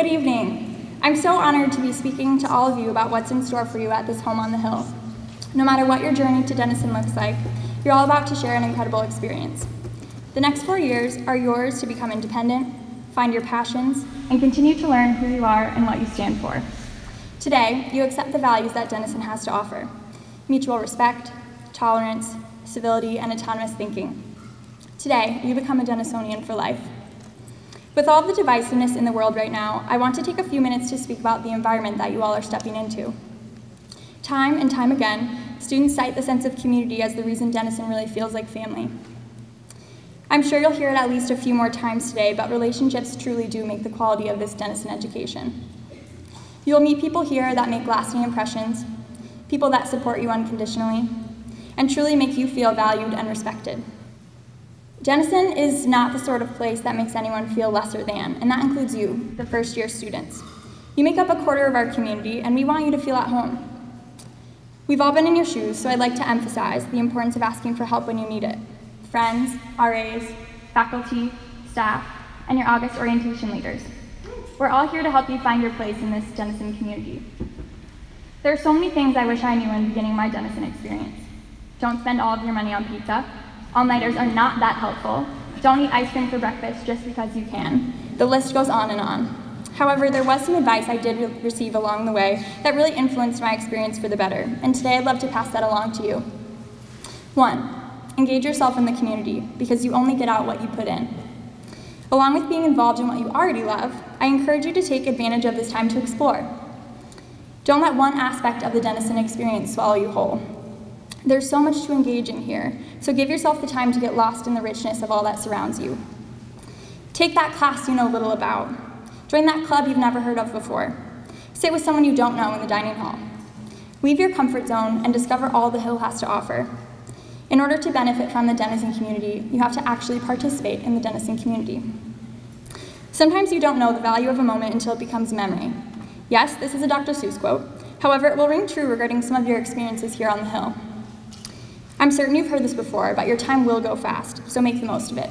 Good evening. I'm so honored to be speaking to all of you about what's in store for you at this home on the hill. No matter what your journey to Denison looks like, you're all about to share an incredible experience. The next four years are yours to become independent, find your passions, and continue to learn who you are and what you stand for. Today, you accept the values that Denison has to offer mutual respect, tolerance, civility, and autonomous thinking. Today, you become a Denisonian for life. With all the divisiveness in the world right now, I want to take a few minutes to speak about the environment that you all are stepping into. Time and time again, students cite the sense of community as the reason Denison really feels like family. I'm sure you'll hear it at least a few more times today, but relationships truly do make the quality of this Denison education. You'll meet people here that make lasting impressions, people that support you unconditionally, and truly make you feel valued and respected. Denison is not the sort of place that makes anyone feel lesser than, and that includes you, the first year students. You make up a quarter of our community, and we want you to feel at home. We've all been in your shoes, so I'd like to emphasize the importance of asking for help when you need it. Friends, RAs, faculty, staff, and your August orientation leaders. We're all here to help you find your place in this Denison community. There are so many things I wish I knew in beginning my Denison experience. Don't spend all of your money on pizza. All-nighters are not that helpful. Don't eat ice cream for breakfast just because you can. The list goes on and on. However, there was some advice I did re receive along the way that really influenced my experience for the better, and today I'd love to pass that along to you. One, engage yourself in the community because you only get out what you put in. Along with being involved in what you already love, I encourage you to take advantage of this time to explore. Don't let one aspect of the Denison experience swallow you whole. There's so much to engage in here, so give yourself the time to get lost in the richness of all that surrounds you. Take that class you know little about. Join that club you've never heard of before. Sit with someone you don't know in the dining hall. Leave your comfort zone and discover all the Hill has to offer. In order to benefit from the Denison community, you have to actually participate in the Denison community. Sometimes you don't know the value of a moment until it becomes memory. Yes, this is a Dr. Seuss quote. However, it will ring true regarding some of your experiences here on the Hill. I'm certain you've heard this before, but your time will go fast, so make the most of it.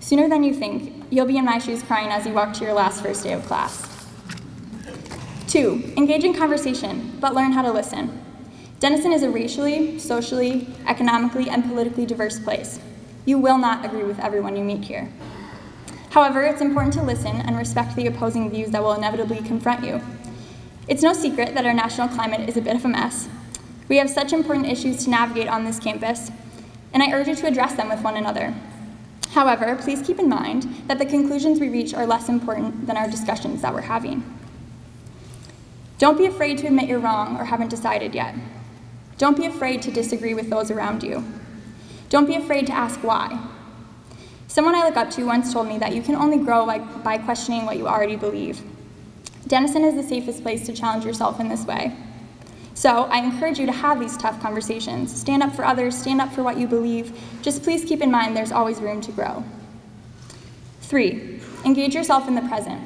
Sooner than you think, you'll be in my shoes crying as you walk to your last first day of class. Two, engage in conversation, but learn how to listen. Denison is a racially, socially, economically, and politically diverse place. You will not agree with everyone you meet here. However, it's important to listen and respect the opposing views that will inevitably confront you. It's no secret that our national climate is a bit of a mess. We have such important issues to navigate on this campus, and I urge you to address them with one another. However, please keep in mind that the conclusions we reach are less important than our discussions that we're having. Don't be afraid to admit you're wrong or haven't decided yet. Don't be afraid to disagree with those around you. Don't be afraid to ask why. Someone I look up to once told me that you can only grow by, by questioning what you already believe. Denison is the safest place to challenge yourself in this way. So I encourage you to have these tough conversations. Stand up for others, stand up for what you believe. Just please keep in mind there's always room to grow. Three, engage yourself in the present.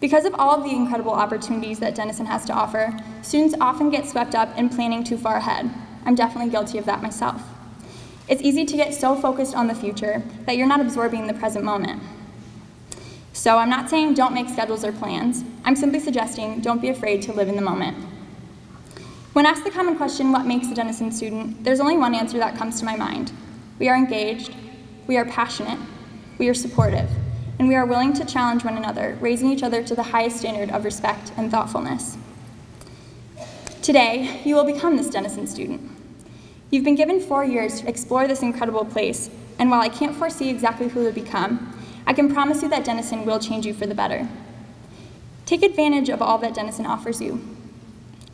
Because of all of the incredible opportunities that Denison has to offer, students often get swept up in planning too far ahead. I'm definitely guilty of that myself. It's easy to get so focused on the future that you're not absorbing the present moment. So I'm not saying don't make schedules or plans. I'm simply suggesting don't be afraid to live in the moment. When asked the common question, what makes a Denison student, there's only one answer that comes to my mind. We are engaged, we are passionate, we are supportive and we are willing to challenge one another, raising each other to the highest standard of respect and thoughtfulness. Today, you will become this Denison student. You've been given four years to explore this incredible place, and while I can't foresee exactly who you'll become, I can promise you that Denison will change you for the better. Take advantage of all that Denison offers you.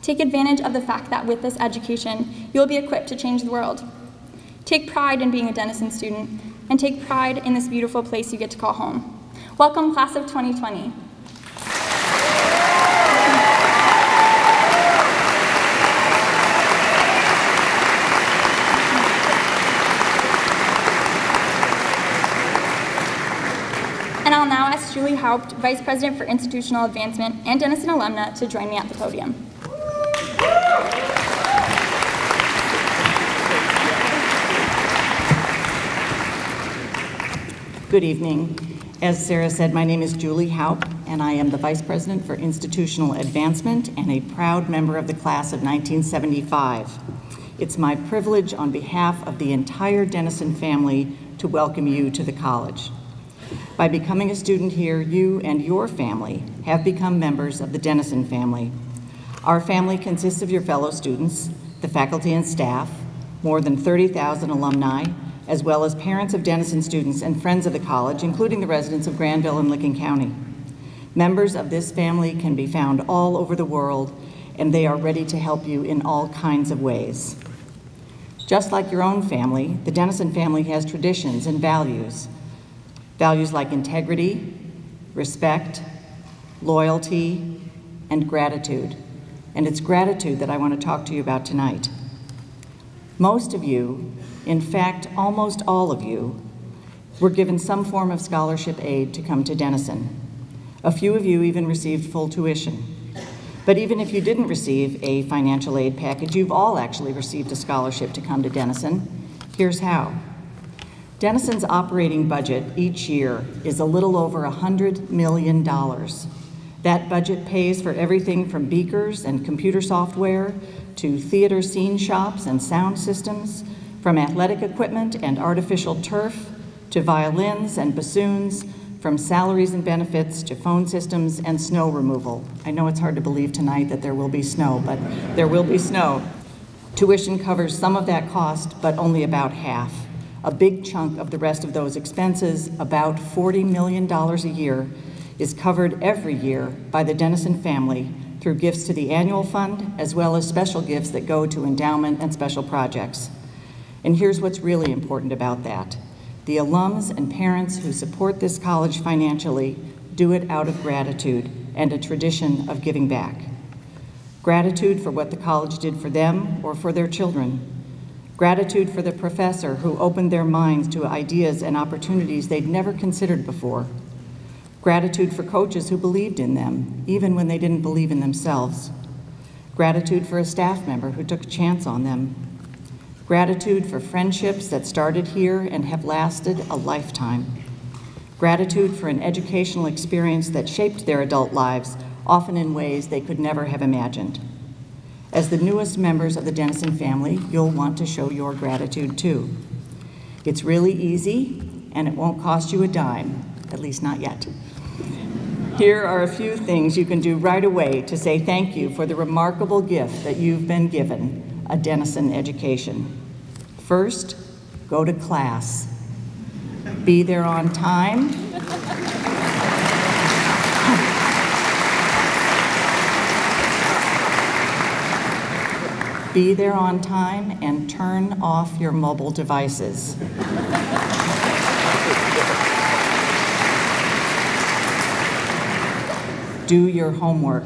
Take advantage of the fact that with this education, you'll be equipped to change the world. Take pride in being a Denison student and take pride in this beautiful place you get to call home. Welcome, class of 2020. And I'll now ask Julie Haupt, Vice President for Institutional Advancement and Denison alumna, to join me at the podium. Good evening. As Sarah said, my name is Julie Haupt, and I am the Vice President for Institutional Advancement and a proud member of the class of 1975. It's my privilege on behalf of the entire Denison family to welcome you to the college. By becoming a student here, you and your family have become members of the Denison family. Our family consists of your fellow students, the faculty and staff, more than 30,000 alumni, as well as parents of Denison students and friends of the college, including the residents of Granville and Licking County. Members of this family can be found all over the world, and they are ready to help you in all kinds of ways. Just like your own family, the Denison family has traditions and values. Values like integrity, respect, loyalty, and gratitude. And it's gratitude that I want to talk to you about tonight. Most of you, in fact, almost all of you, were given some form of scholarship aid to come to Denison. A few of you even received full tuition. But even if you didn't receive a financial aid package, you've all actually received a scholarship to come to Denison. Here's how. Denison's operating budget each year is a little over $100 million. That budget pays for everything from beakers and computer software to theater scene shops and sound systems, from athletic equipment and artificial turf to violins and bassoons, from salaries and benefits to phone systems and snow removal. I know it's hard to believe tonight that there will be snow, but there will be snow. Tuition covers some of that cost, but only about half. A big chunk of the rest of those expenses, about $40 million a year, is covered every year by the Denison family through gifts to the annual fund, as well as special gifts that go to endowment and special projects. And here's what's really important about that. The alums and parents who support this college financially do it out of gratitude and a tradition of giving back. Gratitude for what the college did for them or for their children. Gratitude for the professor who opened their minds to ideas and opportunities they'd never considered before. Gratitude for coaches who believed in them, even when they didn't believe in themselves. Gratitude for a staff member who took a chance on them. Gratitude for friendships that started here and have lasted a lifetime. Gratitude for an educational experience that shaped their adult lives, often in ways they could never have imagined. As the newest members of the Denison family, you'll want to show your gratitude too. It's really easy, and it won't cost you a dime, at least not yet. Here are a few things you can do right away to say thank you for the remarkable gift that you've been given, a Denison education. First, go to class. Be there on time. Be there on time and turn off your mobile devices. do your homework,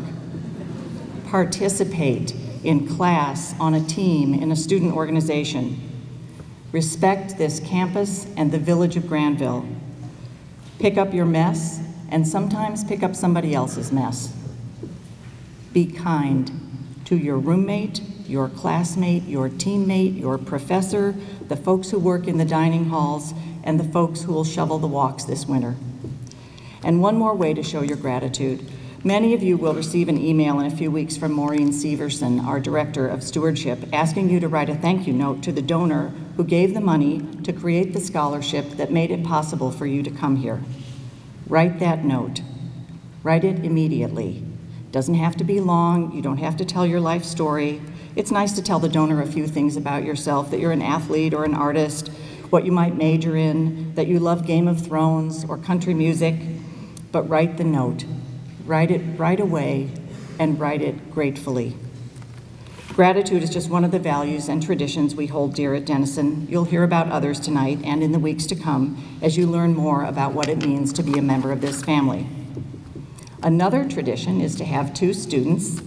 participate in class, on a team, in a student organization. Respect this campus and the village of Granville. Pick up your mess and sometimes pick up somebody else's mess. Be kind to your roommate, your classmate, your teammate, your professor, the folks who work in the dining halls, and the folks who will shovel the walks this winter. And one more way to show your gratitude Many of you will receive an email in a few weeks from Maureen Severson, our Director of Stewardship, asking you to write a thank you note to the donor who gave the money to create the scholarship that made it possible for you to come here. Write that note. Write it immediately. Doesn't have to be long, you don't have to tell your life story. It's nice to tell the donor a few things about yourself, that you're an athlete or an artist, what you might major in, that you love Game of Thrones or country music, but write the note. Write it right away and write it gratefully. Gratitude is just one of the values and traditions we hold dear at Denison. You'll hear about others tonight and in the weeks to come as you learn more about what it means to be a member of this family. Another tradition is to have two students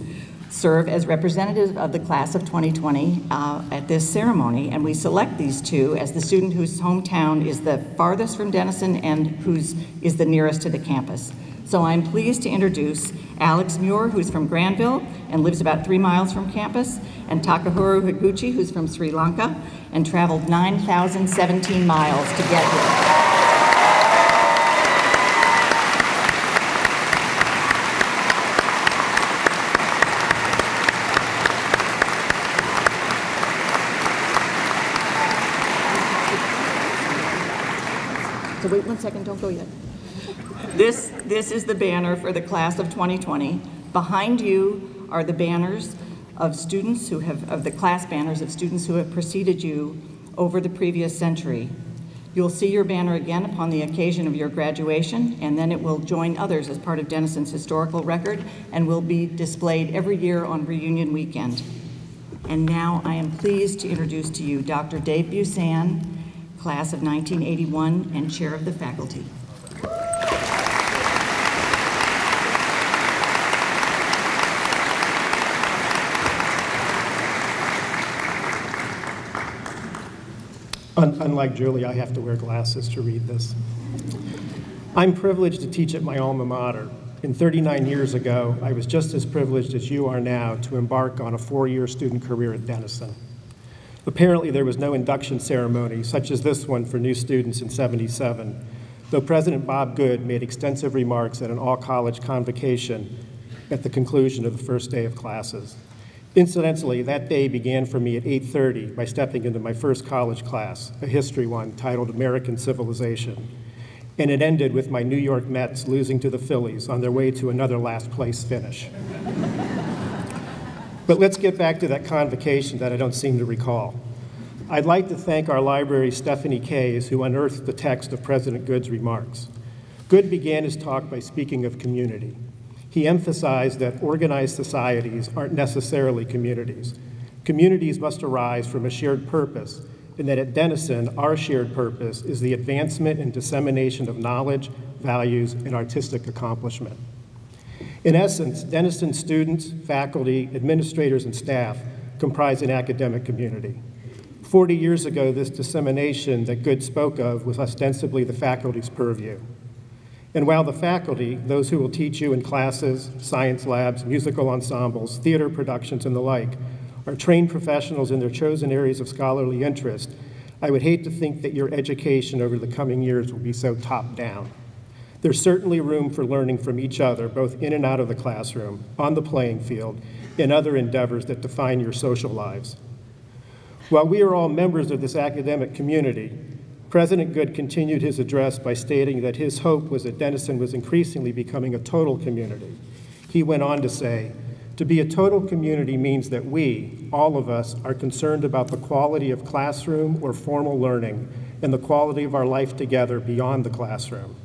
serve as representatives of the class of 2020 uh, at this ceremony, and we select these two as the student whose hometown is the farthest from Denison and whose is the nearest to the campus. So I'm pleased to introduce Alex Muir, who's from Granville and lives about three miles from campus, and Takahiro Higuchi, who's from Sri Lanka and traveled 9,017 miles to get here. So wait one second, don't go yet. This, is the banner for the class of 2020. Behind you are the banners of students who have, of the class banners of students who have preceded you over the previous century. You'll see your banner again upon the occasion of your graduation, and then it will join others as part of Denison's historical record and will be displayed every year on reunion weekend. And now I am pleased to introduce to you Dr. Dave Busan, class of 1981 and chair of the faculty. Unlike Julie, I have to wear glasses to read this. I'm privileged to teach at my alma mater. And 39 years ago, I was just as privileged as you are now to embark on a four-year student career at Denison. Apparently, there was no induction ceremony, such as this one for new students in 77, though President Bob Good made extensive remarks at an all-college convocation at the conclusion of the first day of classes. Incidentally, that day began for me at 8:30 by stepping into my first college class, a history one titled American Civilization. And it ended with my New York Mets losing to the Phillies on their way to another last place finish. but let's get back to that convocation that I don't seem to recall. I'd like to thank our library's Stephanie Kays, who unearthed the text of President Good's remarks. Good began his talk by speaking of community. He emphasized that organized societies aren't necessarily communities. Communities must arise from a shared purpose, and that at Denison, our shared purpose is the advancement and dissemination of knowledge, values, and artistic accomplishment. In essence, Denison students, faculty, administrators, and staff comprise an academic community. 40 years ago, this dissemination that Good spoke of was ostensibly the faculty's purview. And while the faculty, those who will teach you in classes, science labs, musical ensembles, theater productions, and the like, are trained professionals in their chosen areas of scholarly interest, I would hate to think that your education over the coming years will be so top down. There's certainly room for learning from each other, both in and out of the classroom, on the playing field, and other endeavors that define your social lives. While we are all members of this academic community, President Good continued his address by stating that his hope was that Denison was increasingly becoming a total community. He went on to say, to be a total community means that we, all of us, are concerned about the quality of classroom or formal learning and the quality of our life together beyond the classroom.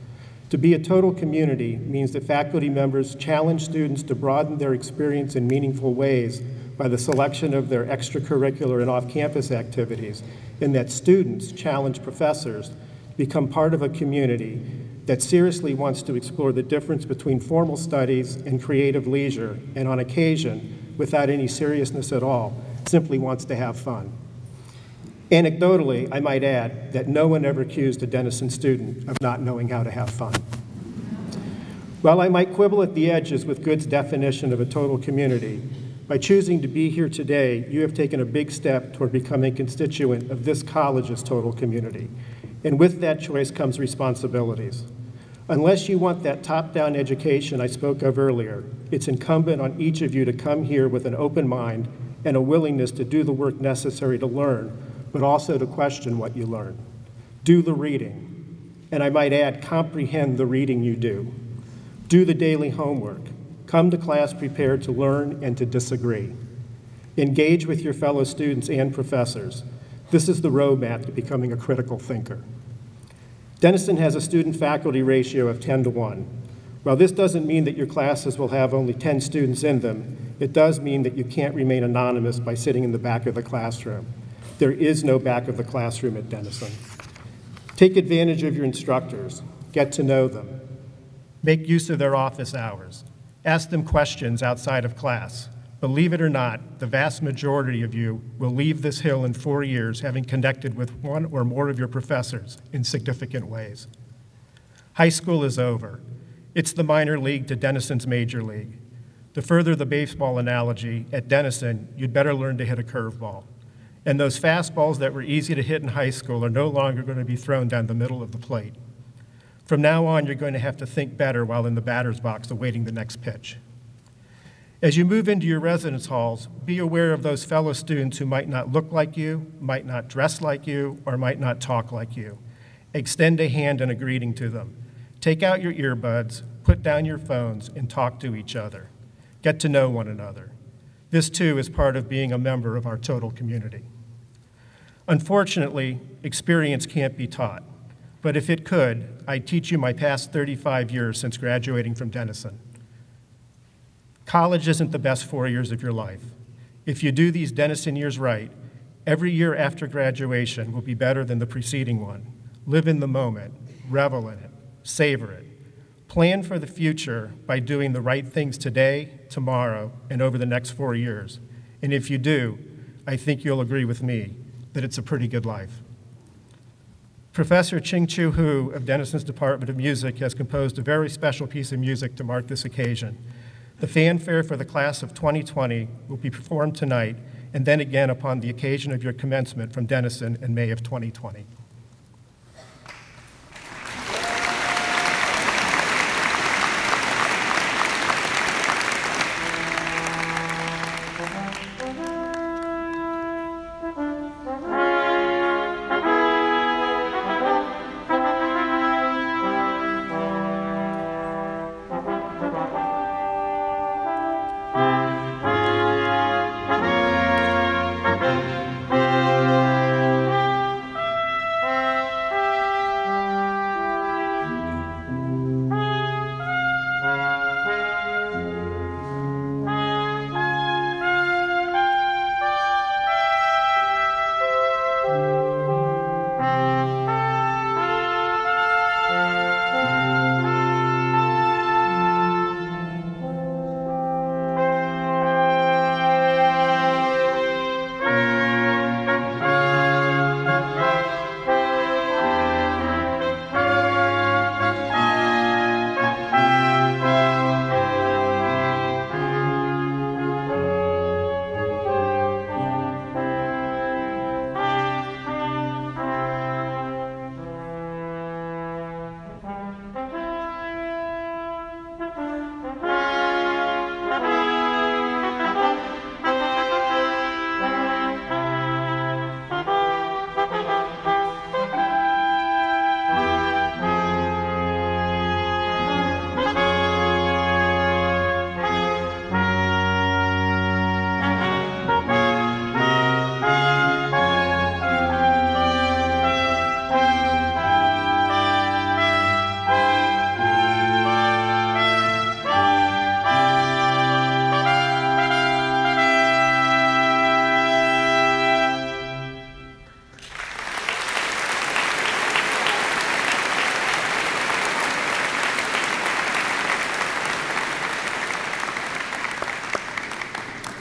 To be a total community means that faculty members challenge students to broaden their experience in meaningful ways by the selection of their extracurricular and off-campus activities in that students challenge professors to become part of a community that seriously wants to explore the difference between formal studies and creative leisure, and on occasion, without any seriousness at all, simply wants to have fun. Anecdotally, I might add that no one ever accused a Denison student of not knowing how to have fun. While I might quibble at the edges with Good's definition of a total community, by choosing to be here today, you have taken a big step toward becoming a constituent of this college's total community. And with that choice comes responsibilities. Unless you want that top-down education I spoke of earlier, it's incumbent on each of you to come here with an open mind and a willingness to do the work necessary to learn, but also to question what you learn. Do the reading, and I might add, comprehend the reading you do. Do the daily homework. Come to class prepared to learn and to disagree. Engage with your fellow students and professors. This is the roadmap to becoming a critical thinker. Denison has a student-faculty ratio of 10 to 1. While this doesn't mean that your classes will have only 10 students in them, it does mean that you can't remain anonymous by sitting in the back of the classroom. There is no back of the classroom at Denison. Take advantage of your instructors. Get to know them. Make use of their office hours. Ask them questions outside of class. Believe it or not, the vast majority of you will leave this hill in four years having connected with one or more of your professors in significant ways. High school is over. It's the minor league to Denison's major league. To further the baseball analogy, at Denison, you'd better learn to hit a curveball. And those fastballs that were easy to hit in high school are no longer going to be thrown down the middle of the plate. From now on, you're going to have to think better while in the batter's box awaiting the next pitch. As you move into your residence halls, be aware of those fellow students who might not look like you, might not dress like you, or might not talk like you. Extend a hand and a greeting to them. Take out your earbuds, put down your phones, and talk to each other. Get to know one another. This, too, is part of being a member of our total community. Unfortunately, experience can't be taught, but if it could, I'd teach you my past 35 years since graduating from Denison. College isn't the best four years of your life. If you do these Denison years right, every year after graduation will be better than the preceding one. Live in the moment, revel in it, savor it. Plan for the future by doing the right things today, tomorrow, and over the next four years. And if you do, I think you'll agree with me that it's a pretty good life. Professor Ching Chu Hu of Denison's Department of Music has composed a very special piece of music to mark this occasion. The fanfare for the class of 2020 will be performed tonight and then again upon the occasion of your commencement from Denison in May of 2020.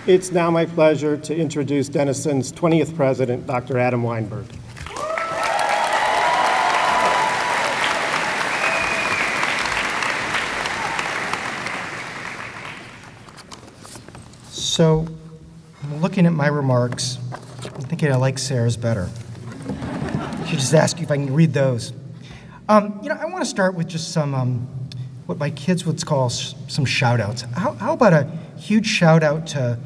It's now my pleasure to introduce Denison's 20th president, Dr. Adam Weinberg. So, looking at my remarks, I'm thinking I like Sarah's better. I should just ask you if I can read those. Um, you know, I want to start with just some, um, what my kids would call some shout outs. How, how about a huge shout out to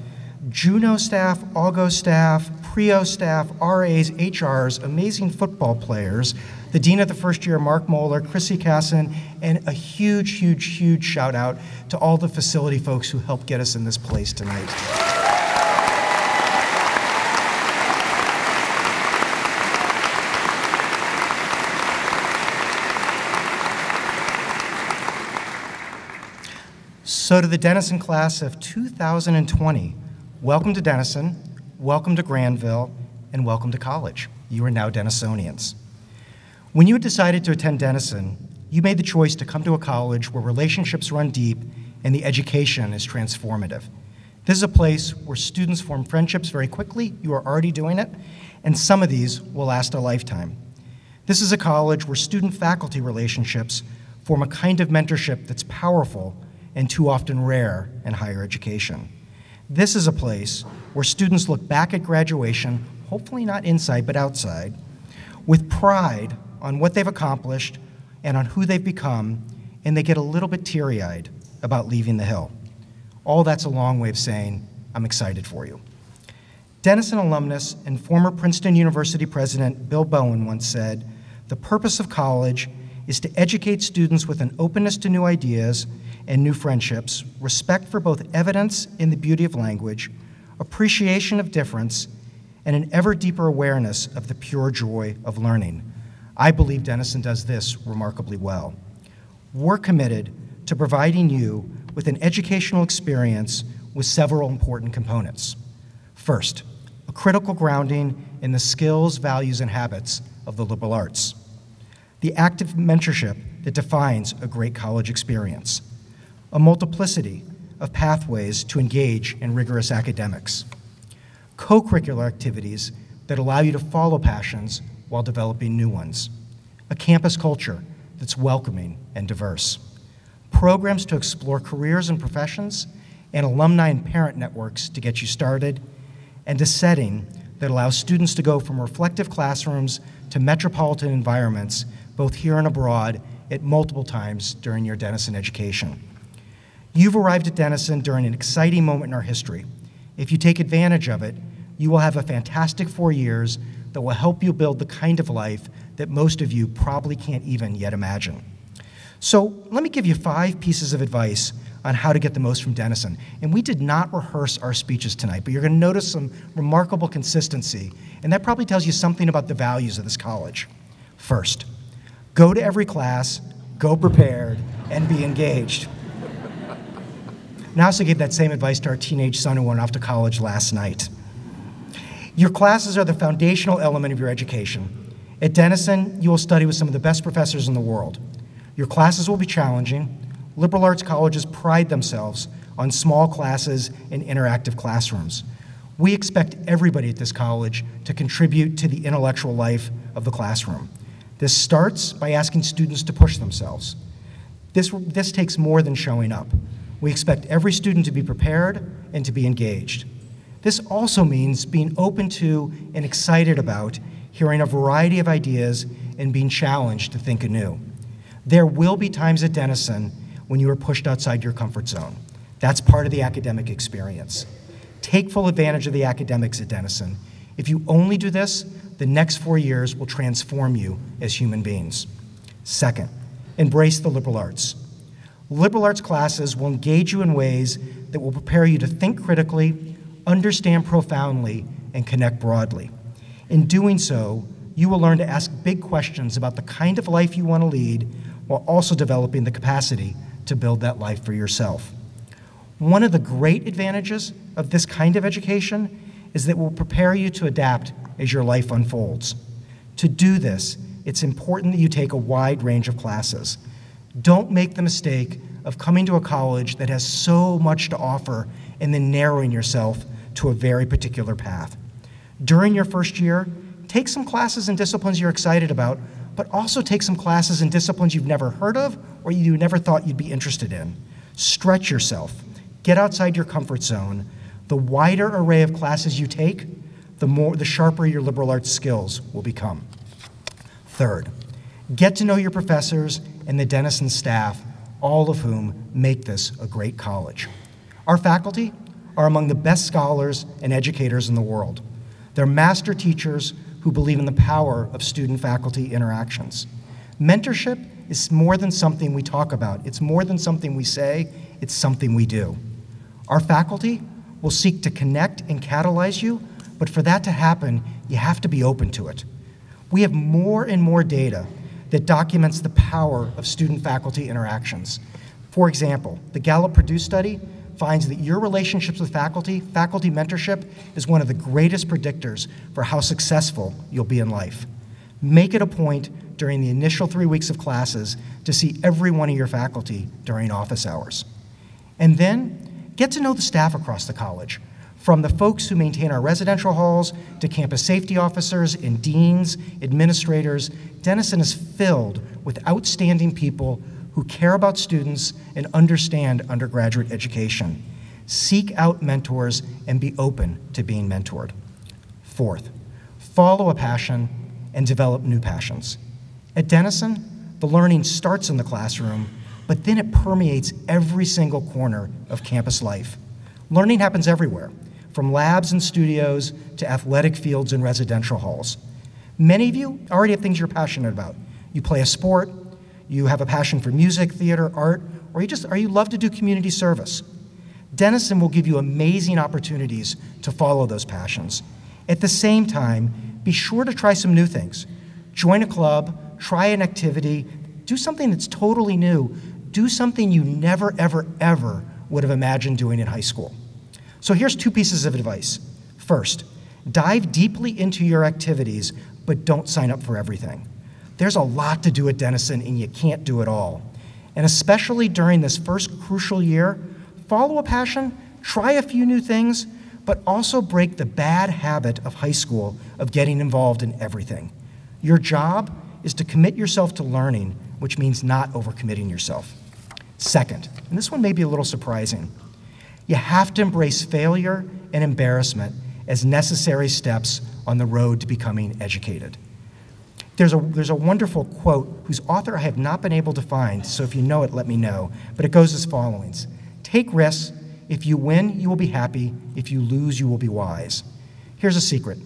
Juno staff, Augo staff, Prio staff, RAs, HRs, amazing football players, the dean of the first year, Mark Moeller, Chrissy Casson, and a huge, huge, huge shout out to all the facility folks who helped get us in this place tonight. So to the Denison class of 2020, Welcome to Denison, welcome to Granville, and welcome to college. You are now Denisonians. When you decided to attend Denison, you made the choice to come to a college where relationships run deep and the education is transformative. This is a place where students form friendships very quickly, you are already doing it, and some of these will last a lifetime. This is a college where student faculty relationships form a kind of mentorship that's powerful and too often rare in higher education. This is a place where students look back at graduation, hopefully not inside but outside, with pride on what they've accomplished and on who they've become, and they get a little bit teary eyed about leaving the Hill. All that's a long way of saying, I'm excited for you. Denison alumnus and former Princeton University president Bill Bowen once said, The purpose of college is to educate students with an openness to new ideas and new friendships, respect for both evidence and the beauty of language, appreciation of difference, and an ever deeper awareness of the pure joy of learning. I believe Denison does this remarkably well. We're committed to providing you with an educational experience with several important components. First, a critical grounding in the skills, values, and habits of the liberal arts. The active mentorship that defines a great college experience. A multiplicity of pathways to engage in rigorous academics. Co curricular activities that allow you to follow passions while developing new ones. A campus culture that's welcoming and diverse. Programs to explore careers and professions, and alumni and parent networks to get you started and a setting that allows students to go from reflective classrooms to metropolitan environments, both here and abroad, at multiple times during your Denison education. You've arrived at Denison during an exciting moment in our history. If you take advantage of it, you will have a fantastic four years that will help you build the kind of life that most of you probably can't even yet imagine. So, let me give you five pieces of advice on how to get the most from Denison. And we did not rehearse our speeches tonight, but you're going to notice some remarkable consistency, and that probably tells you something about the values of this college. First, go to every class, go prepared, and be engaged. And I also gave that same advice to our teenage son who went off to college last night. Your classes are the foundational element of your education. At Denison, you will study with some of the best professors in the world. Your classes will be challenging, liberal arts colleges pride themselves on small classes and interactive classrooms. We expect everybody at this college to contribute to the intellectual life of the classroom. This starts by asking students to push themselves. This, this takes more than showing up. We expect every student to be prepared and to be engaged. This also means being open to and excited about hearing a variety of ideas and being challenged to think anew. There will be times at Denison when you are pushed outside your comfort zone. That's part of the academic experience. Take full advantage of the academics at Denison. If you only do this, the next four years will transform you as human beings. Second, embrace the liberal arts. Liberal arts classes will engage you in ways that will prepare you to think critically, understand profoundly, and connect broadly. In doing so, you will learn to ask big questions about the kind of life you want to lead while also developing the capacity to build that life for yourself. One of the great advantages of this kind of education is that it will prepare you to adapt as your life unfolds. To do this, it's important that you take a wide range of classes. Don't make the mistake of coming to a college that has so much to offer and then narrowing yourself to a very particular path. During your first year, take some classes and disciplines you're excited about, but also take some classes and disciplines you've never heard of or you never thought you'd be interested in. Stretch yourself, get outside your comfort zone. The wider array of classes you take, the more the sharper your liberal arts skills will become. Third, get to know your professors and the Denison staff, all of whom make this a great college. Our faculty are among the best scholars and educators in the world. They're master teachers who believe in the power of student faculty interactions. Mentorship is more than something we talk about, it's more than something we say, it's something we do. Our faculty will seek to connect and catalyze you, but for that to happen, you have to be open to it. We have more and more data that documents the power of student faculty interactions. For example, the Gallup Purdue study finds that your relationships with faculty, faculty mentorship, is one of the greatest predictors for how successful you'll be in life. Make it a point during the initial three weeks of classes to see every one of your faculty during office hours. And then get to know the staff across the college, from the folks who maintain our residential halls to campus safety officers and deans, administrators. Denison is filled with outstanding people who care about students and understand undergraduate education. Seek out mentors and be open to being mentored. Fourth, follow a passion and develop new passions. At Denison, the learning starts in the classroom, but then it permeates every single corner of campus life. Learning happens everywhere, from labs and studios to athletic fields and residential halls. Many of you already have things you're passionate about. You play a sport, you have a passion for music, theater, art, or you just or you love to do community service. Denison will give you amazing opportunities to follow those passions. At the same time, be sure to try some new things. Join a club, try an activity, do something that's totally new, do something you never, ever, ever would have imagined doing in high school. So here's two pieces of advice. First, dive deeply into your activities, but don't sign up for everything. There's a lot to do at Denison, and you can't do it all. And especially during this first crucial year, follow a passion, try a few new things, but also break the bad habit of high school of getting involved in everything. Your job is to commit yourself to learning, which means not overcommitting yourself. Second, and this one may be a little surprising, you have to embrace failure and embarrassment as necessary steps on the road to becoming educated. There's a, there's a wonderful quote whose author I have not been able to find, so if you know it, let me know. But it goes as follows Take risks. If you win, you will be happy. If you lose, you will be wise. Here's a secret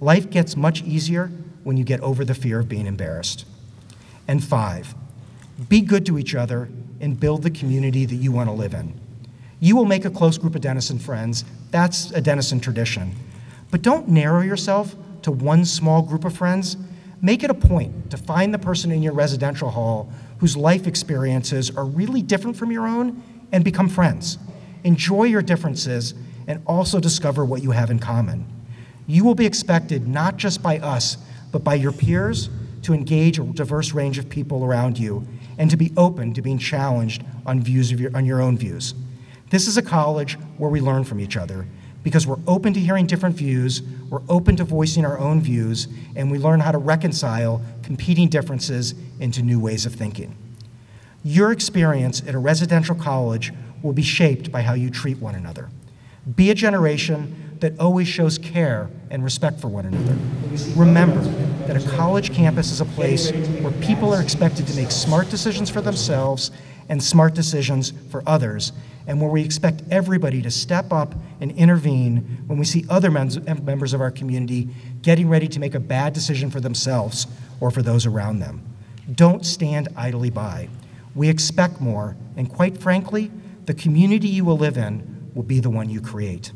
life gets much easier when you get over the fear of being embarrassed. And five, be good to each other and build the community that you want to live in. You will make a close group of Denison friends. That's a Denison tradition. But don't narrow yourself to one small group of friends. Make it a point to find the person in your residential hall whose life experiences are really different from your own and become friends. Enjoy your differences and also discover what you have in common. You will be expected not just by us, but by your peers to engage a diverse range of people around you and to be open to being challenged on views of your, on your own views. This is a college where we learn from each other because we're open to hearing different views, we're open to voicing our own views, and we learn how to reconcile competing differences into new ways of thinking. Your experience at a residential college will be shaped by how you treat one another. Be a generation that always shows care and respect for one another. Remember that a college campus is a place where people are expected to make smart decisions for themselves and smart decisions for others, and where we expect everybody to step up and intervene when we see other members of our community getting ready to make a bad decision for themselves or for those around them. Don't stand idly by. We expect more, and quite frankly, the community you will live in will be the one you create.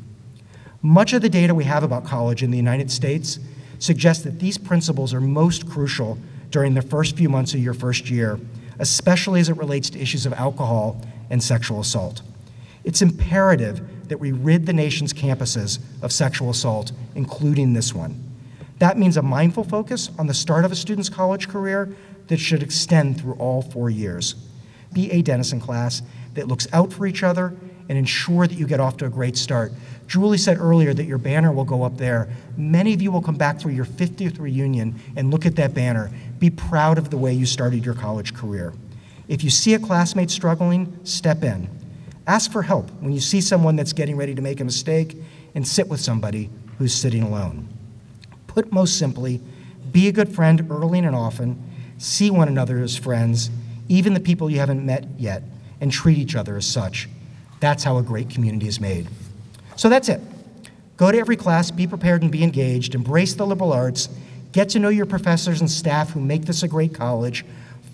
Much of the data we have about college in the United States suggests that these principles are most crucial during the first few months of your first year, especially as it relates to issues of alcohol and sexual assault. It's imperative that we rid the nation's campuses of sexual assault, including this one. That means a mindful focus on the start of a student's college career that should extend through all four years. Be a Denison class that looks out for each other and ensure that you get off to a great start. Julie said earlier that your banner will go up there. Many of you will come back for your 50th reunion and look at that banner. Be proud of the way you started your college career. If you see a classmate struggling, step in. Ask for help when you see someone that's getting ready to make a mistake and sit with somebody who's sitting alone. Put most simply, be a good friend early and often, see one another as friends, even the people you haven't met yet, and treat each other as such. That's how a great community is made. So that's it. Go to every class, be prepared and be engaged, embrace the liberal arts, get to know your professors and staff who make this a great college,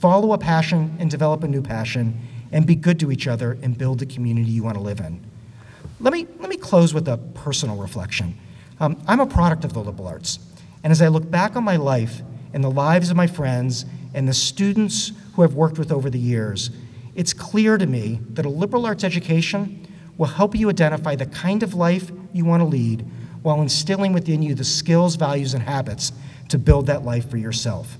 follow a passion and develop a new passion, and be good to each other and build the community you want to live in. Let me, let me close with a personal reflection. Um, I'm a product of the liberal arts, and as I look back on my life and the lives of my friends and the students who I've worked with over the years, it's clear to me that a liberal arts education will help you identify the kind of life you want to lead while instilling within you the skills, values, and habits to build that life for yourself.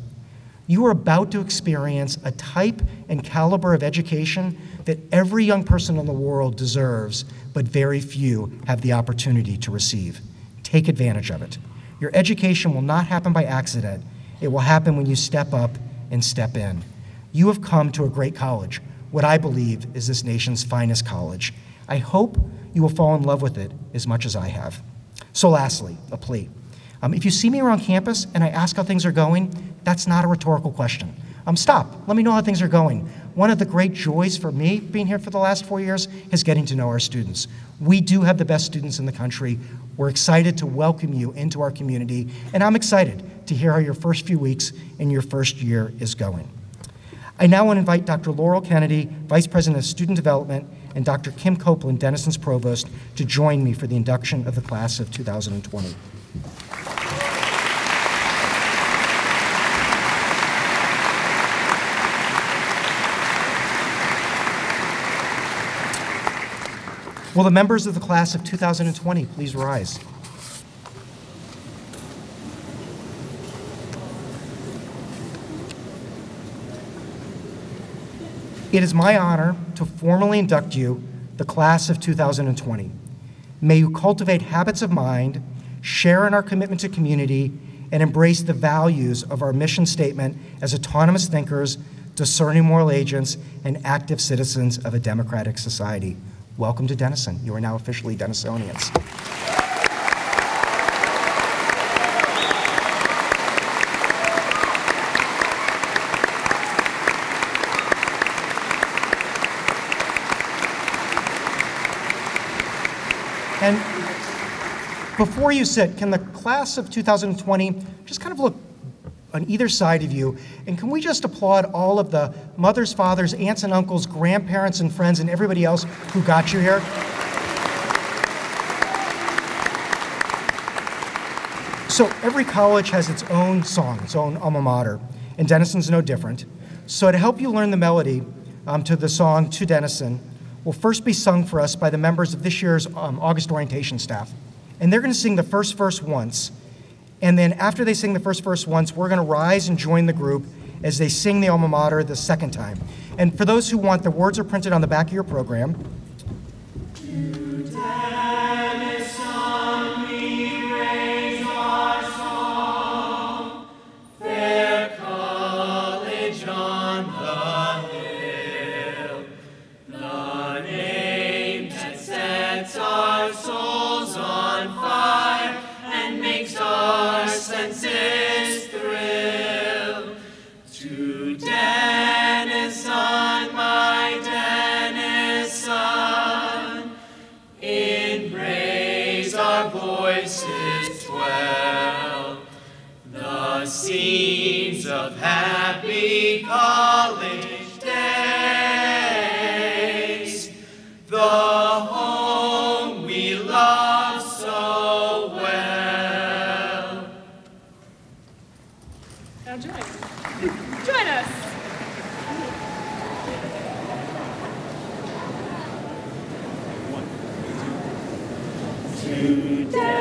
You are about to experience a type and caliber of education that every young person in the world deserves, but very few have the opportunity to receive. Take advantage of it. Your education will not happen by accident, it will happen when you step up and step in. You have come to a great college what I believe is this nation's finest college. I hope you will fall in love with it as much as I have. So, lastly, a plea. Um, if you see me around campus and I ask how things are going, that's not a rhetorical question. Um, stop. Let me know how things are going. One of the great joys for me being here for the last four years is getting to know our students. We do have the best students in the country. We're excited to welcome you into our community, and I'm excited to hear how your first few weeks in your first year is going. I now want to invite Dr. Laurel Kennedy, Vice President of Student Development, and Dr. Kim Coplin, Denison's Provost, to join me for the induction of the class of 2020. Will the members of the class of 2020 please rise? It is my honor to formally induct you, the class of 2020. May you cultivate habits of mind, share in our commitment to community, and embrace the values of our mission statement as autonomous thinkers, discerning moral agents, and active citizens of a democratic society. Welcome to Denison. You are now officially Denisonians. And before you sit, can the class of 2020 just kind of look on either side of you, and can we just applaud all of the mothers, fathers, aunts and uncles, grandparents and friends, and everybody else who got you here? So every college has its own song, its own alma mater, and Denison's no different. So to help you learn the melody um, to the song To Denison, will first be sung for us by the members of this year's um, August orientation staff. And they're going to sing the first verse once. And then after they sing the first verse once, we're going to rise and join the group as they sing the alma mater the second time. And for those who want, the words are printed on the back of your program. Denison